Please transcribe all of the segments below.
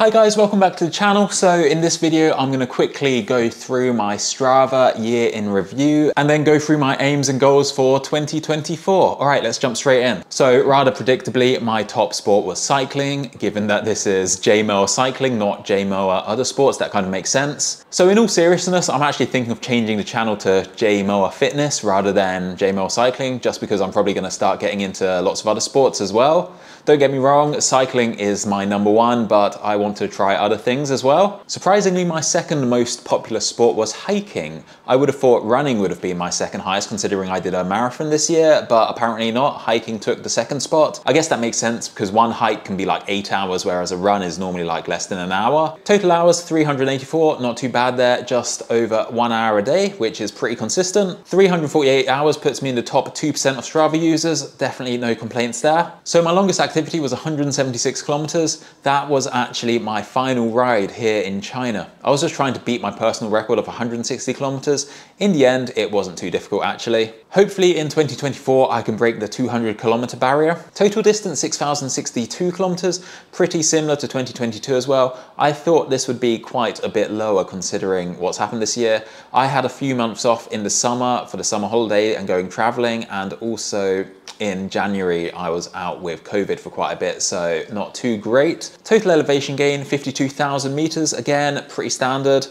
Hi guys, welcome back to the channel. So in this video, I'm gonna quickly go through my Strava year in review and then go through my aims and goals for 2024. All right, let's jump straight in. So rather predictably, my top sport was cycling, given that this is JMower cycling, not JMower other sports, that kind of makes sense. So in all seriousness, I'm actually thinking of changing the channel to JMower fitness rather than JMower cycling, just because I'm probably gonna start getting into lots of other sports as well. Don't get me wrong, cycling is my number one, but I want to try other things as well. Surprisingly, my second most popular sport was hiking. I would have thought running would have been my second highest considering I did a marathon this year, but apparently not. Hiking took the second spot. I guess that makes sense because one hike can be like eight hours, whereas a run is normally like less than an hour. Total hours, 384, not too bad there, just over one hour a day, which is pretty consistent. 348 hours puts me in the top 2% of Strava users, definitely no complaints there. So my longest activity was 176 kilometers. That was actually my final ride here in China. I was just trying to beat my personal record of 160 kilometers. In the end, it wasn't too difficult actually. Hopefully in 2024, I can break the 200 kilometer barrier. Total distance, 6,062 kilometers, pretty similar to 2022 as well. I thought this would be quite a bit lower considering what's happened this year. I had a few months off in the summer for the summer holiday and going traveling and also in January, I was out with COVID for quite a bit, so not too great. Total elevation gain, 52,000 meters. Again, pretty standard.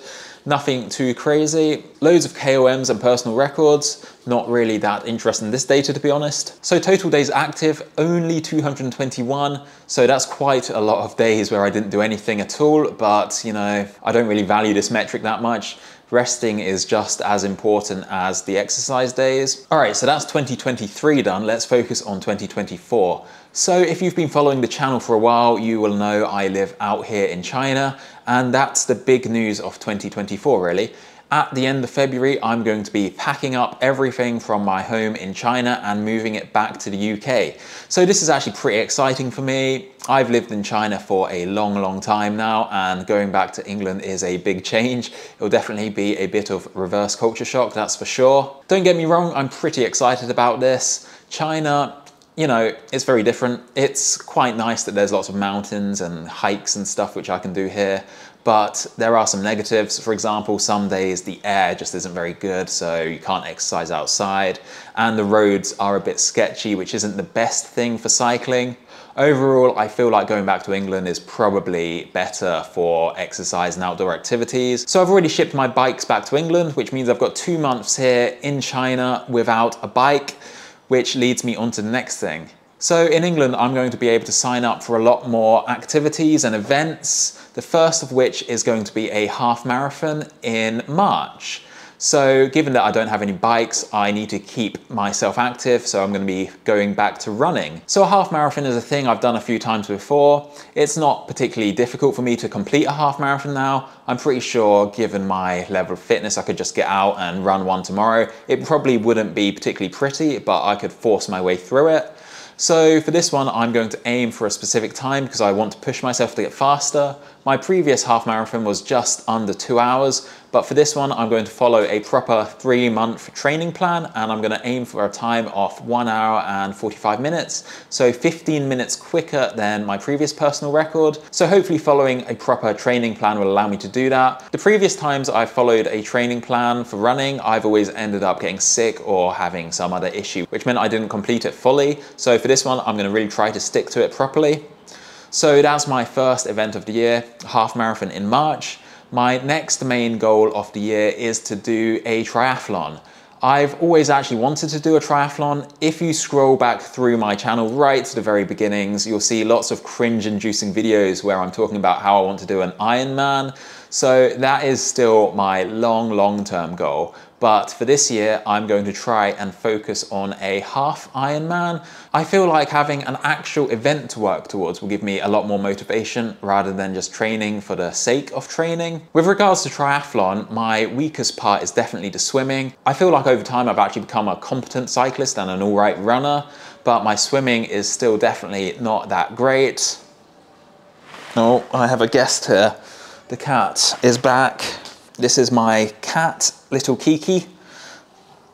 Nothing too crazy. Loads of KOMs and personal records. Not really that interested in this data, to be honest. So total days active, only 221. So that's quite a lot of days where I didn't do anything at all. But, you know, I don't really value this metric that much resting is just as important as the exercise days. All right, so that's 2023 done. Let's focus on 2024. So if you've been following the channel for a while, you will know I live out here in China, and that's the big news of 2024 really. At the end of February, I'm going to be packing up everything from my home in China and moving it back to the UK. So this is actually pretty exciting for me. I've lived in China for a long, long time now, and going back to England is a big change. It will definitely be a bit of reverse culture shock, that's for sure. Don't get me wrong, I'm pretty excited about this. China, you know, it's very different. It's quite nice that there's lots of mountains and hikes and stuff which I can do here but there are some negatives. For example, some days the air just isn't very good, so you can't exercise outside, and the roads are a bit sketchy, which isn't the best thing for cycling. Overall, I feel like going back to England is probably better for exercise and outdoor activities. So I've already shipped my bikes back to England, which means I've got two months here in China without a bike, which leads me on to the next thing. So in England, I'm going to be able to sign up for a lot more activities and events, the first of which is going to be a half marathon in March. So given that I don't have any bikes, I need to keep myself active, so I'm gonna be going back to running. So a half marathon is a thing I've done a few times before. It's not particularly difficult for me to complete a half marathon now. I'm pretty sure given my level of fitness, I could just get out and run one tomorrow. It probably wouldn't be particularly pretty, but I could force my way through it. So for this one, I'm going to aim for a specific time because I want to push myself to get faster. My previous half marathon was just under two hours, but for this one, I'm going to follow a proper three month training plan and I'm gonna aim for a time of one hour and 45 minutes. So 15 minutes quicker than my previous personal record. So hopefully following a proper training plan will allow me to do that. The previous times I've followed a training plan for running, I've always ended up getting sick or having some other issue, which meant I didn't complete it fully. So for this one, I'm gonna really try to stick to it properly. So that's my first event of the year, half marathon in March. My next main goal of the year is to do a triathlon. I've always actually wanted to do a triathlon. If you scroll back through my channel right to the very beginnings, you'll see lots of cringe inducing videos where I'm talking about how I want to do an Ironman. So that is still my long, long term goal. But for this year, I'm going to try and focus on a half Ironman. I feel like having an actual event to work towards will give me a lot more motivation rather than just training for the sake of training. With regards to triathlon, my weakest part is definitely the swimming. I feel like over time I've actually become a competent cyclist and an all right runner, but my swimming is still definitely not that great. Oh, I have a guest here. The cat is back. This is my cat, little Kiki.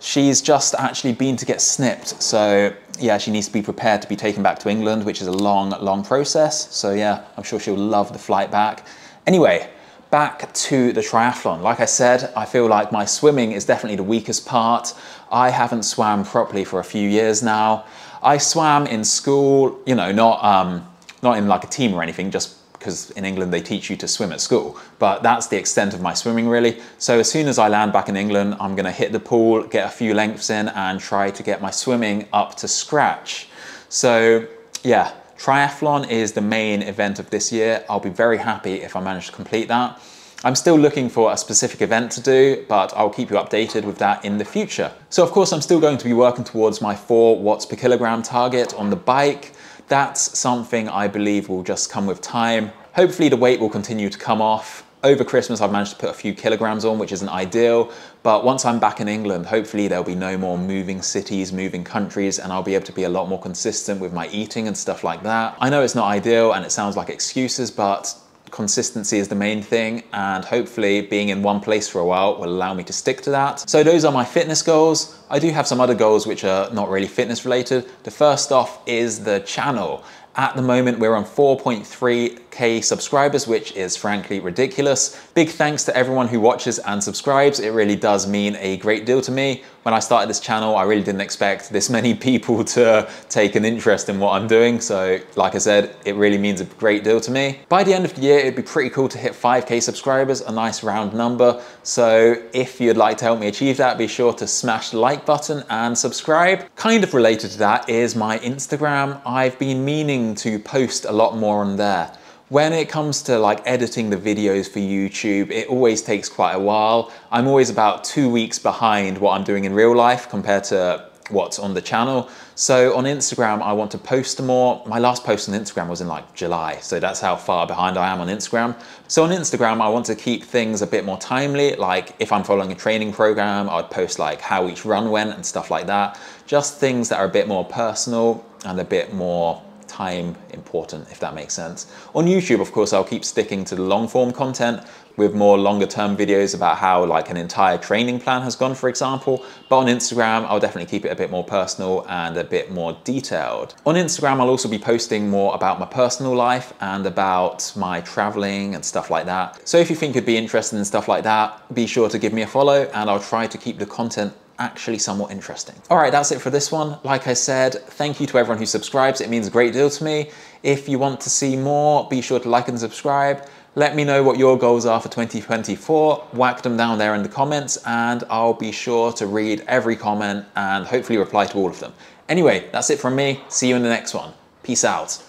She's just actually been to get snipped, so yeah, she needs to be prepared to be taken back to England, which is a long, long process. So yeah, I'm sure she'll love the flight back. Anyway, back to the triathlon. Like I said, I feel like my swimming is definitely the weakest part. I haven't swam properly for a few years now. I swam in school, you know, not, um, not in like a team or anything, just because in England they teach you to swim at school. But that's the extent of my swimming really. So as soon as I land back in England, I'm gonna hit the pool, get a few lengths in and try to get my swimming up to scratch. So yeah, triathlon is the main event of this year. I'll be very happy if I manage to complete that. I'm still looking for a specific event to do, but I'll keep you updated with that in the future. So of course, I'm still going to be working towards my four watts per kilogram target on the bike. That's something I believe will just come with time. Hopefully the weight will continue to come off. Over Christmas, I've managed to put a few kilograms on, which isn't ideal. But once I'm back in England, hopefully there'll be no more moving cities, moving countries, and I'll be able to be a lot more consistent with my eating and stuff like that. I know it's not ideal and it sounds like excuses, but consistency is the main thing and hopefully being in one place for a while will allow me to stick to that. So those are my fitness goals. I do have some other goals which are not really fitness related. The first off is the channel. At the moment, we're on 4.3k subscribers, which is frankly ridiculous. Big thanks to everyone who watches and subscribes. It really does mean a great deal to me. When I started this channel, I really didn't expect this many people to take an interest in what I'm doing. So like I said, it really means a great deal to me. By the end of the year, it'd be pretty cool to hit 5k subscribers, a nice round number. So if you'd like to help me achieve that, be sure to smash the like button and subscribe. Kind of related to that is my Instagram. I've been meaning to post a lot more on there. When it comes to like editing the videos for YouTube, it always takes quite a while. I'm always about two weeks behind what I'm doing in real life compared to what's on the channel. So on Instagram, I want to post more. My last post on Instagram was in like July, so that's how far behind I am on Instagram. So on Instagram, I want to keep things a bit more timely. Like if I'm following a training program, I'd post like how each run went and stuff like that. Just things that are a bit more personal and a bit more time important, if that makes sense. On YouTube, of course, I'll keep sticking to the long form content with more longer term videos about how like an entire training plan has gone, for example. But on Instagram, I'll definitely keep it a bit more personal and a bit more detailed. On Instagram, I'll also be posting more about my personal life and about my traveling and stuff like that. So if you think you'd be interested in stuff like that, be sure to give me a follow and I'll try to keep the content actually somewhat interesting. All right, that's it for this one. Like I said, thank you to everyone who subscribes. It means a great deal to me. If you want to see more, be sure to like and subscribe. Let me know what your goals are for 2024. Whack them down there in the comments and I'll be sure to read every comment and hopefully reply to all of them. Anyway, that's it from me. See you in the next one. Peace out.